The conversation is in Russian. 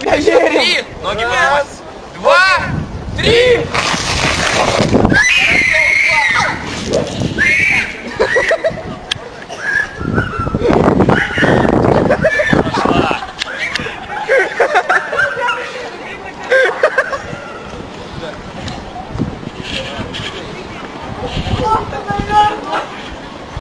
тебя верим! Три! Ноги Раз, два, три! Ох ты, наверное!